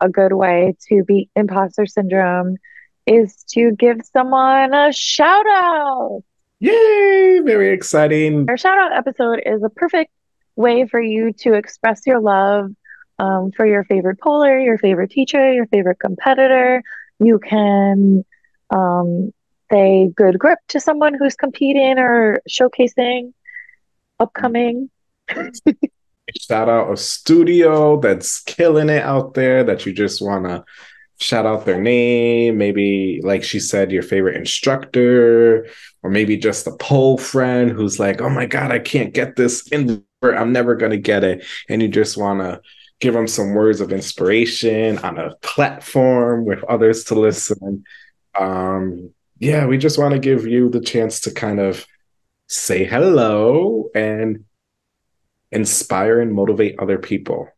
a good way to beat imposter syndrome is to give someone a shout out. Yay! Very exciting. Our shout out episode is a perfect way for you to express your love um, for your favorite poler, your favorite teacher, your favorite competitor. You can um, say good grip to someone who's competing or showcasing upcoming. shout out a studio that's killing it out there that you just want to shout out their name maybe like she said your favorite instructor or maybe just a pole friend who's like oh my god i can't get this in i'm never going to get it. And you just want to give them some words of inspiration on a platform with others to listen. Um yeah we just want to give you the chance to kind of say hello and inspire and motivate other people.